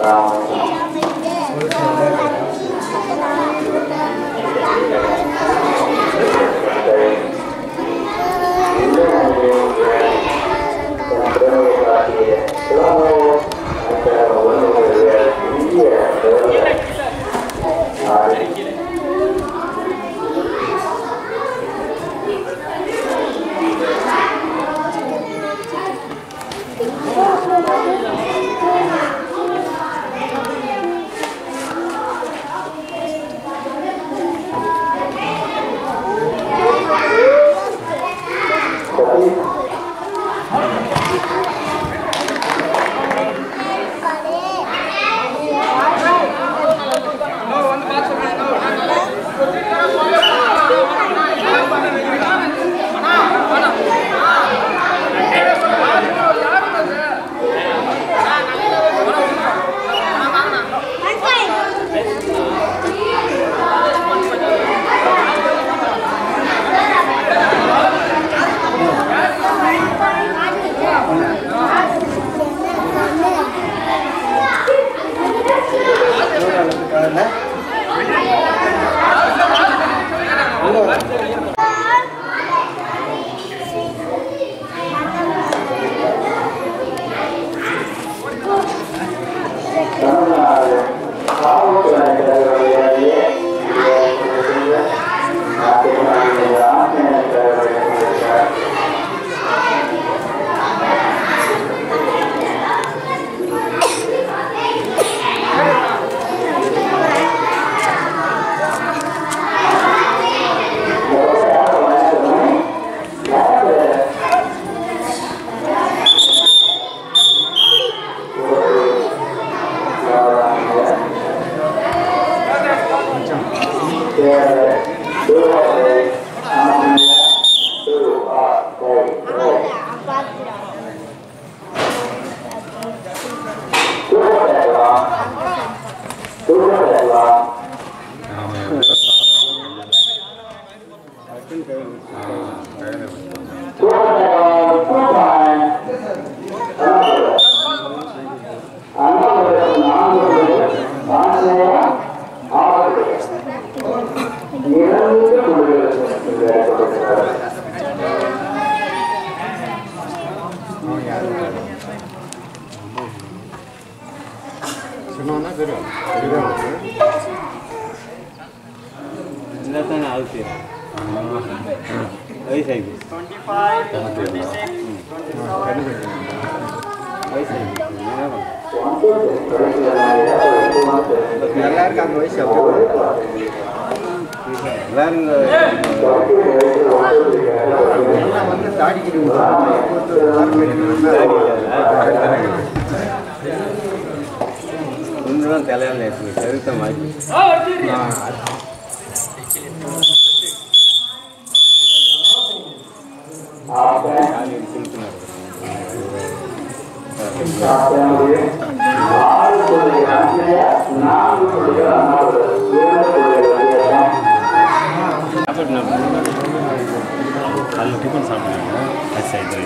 around Very alargan hoy se abrió. Van ఉండడం తెలియడం లేదు మీకు చదువుతాం అది తింటున్నారు ಅಲ್ಲಿ ಟಿಫನ್ ಸಾಂಬಾರು ಹಸಿ ಇದ್ದರೆ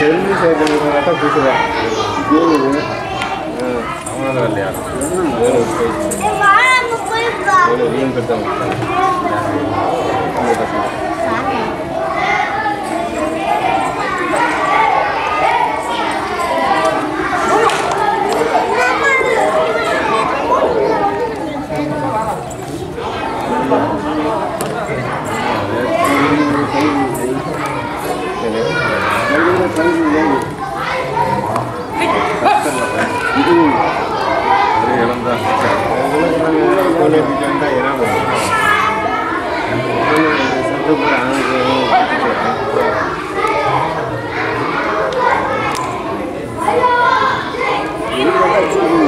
தெரிஞ்சு சேர்க்கறதுனால கூட்டுதான் அவனால இல்லையா வேறு ஒரு போய் வேறு வீண் பெற்றாங்க Pone bidanda era mo. Satu kurang. Ini kata cuci.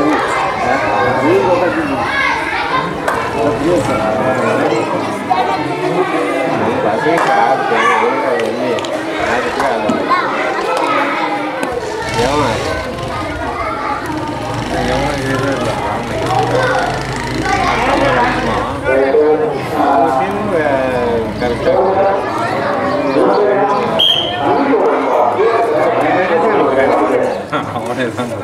Ini kata cuci. Tak biasa. Ini pasti sahaja. hermano.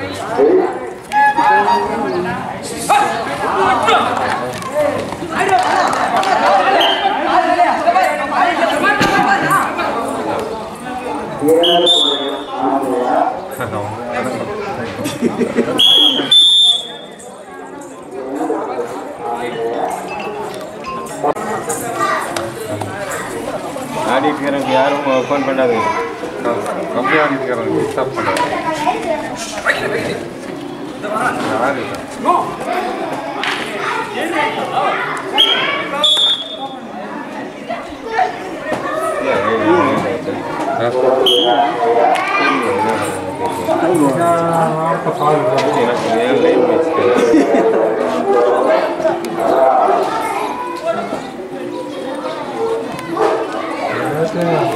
No. Yeah.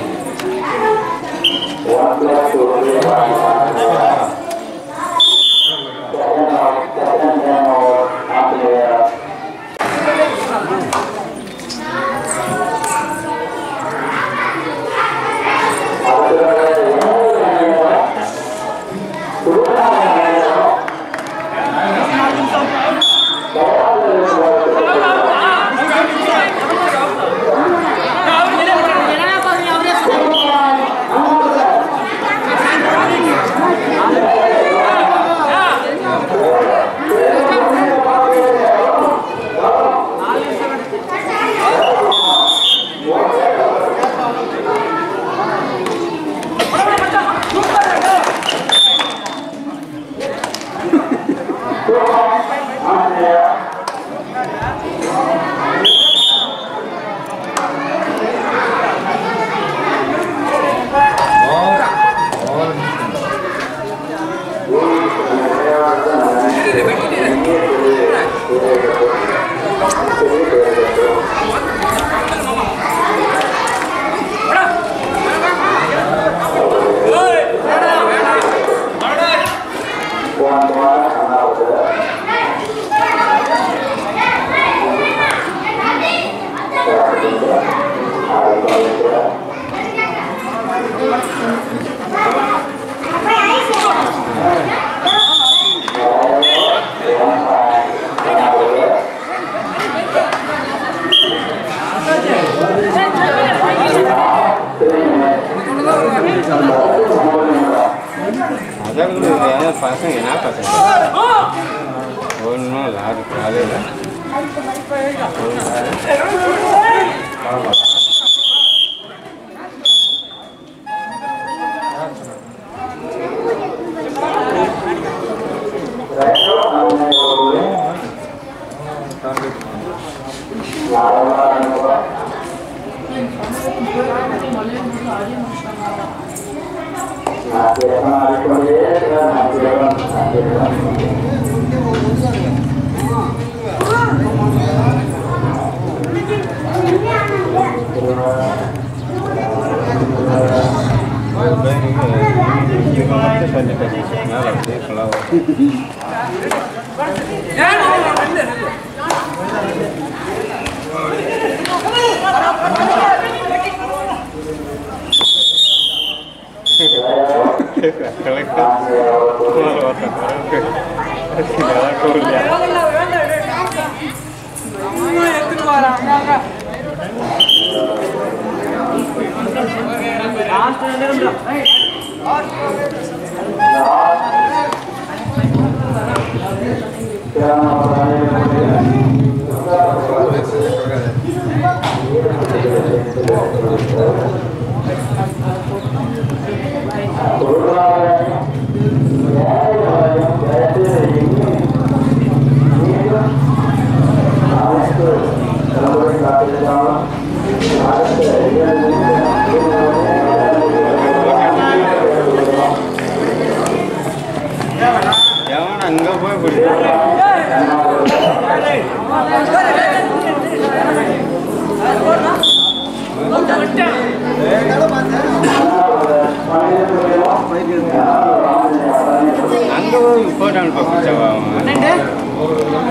Andrea,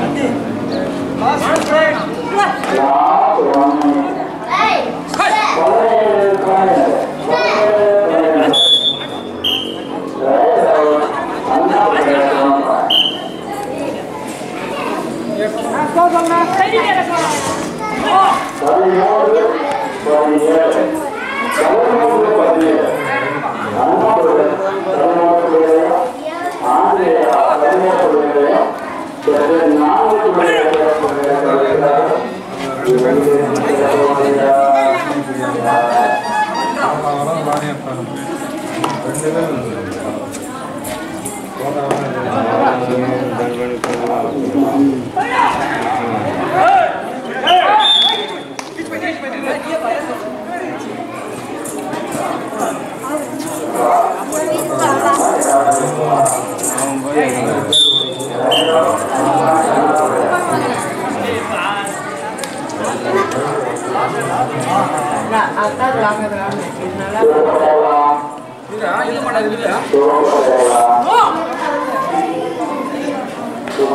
Andrea, Andrea. நான்கு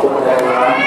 comunidade é lá. É?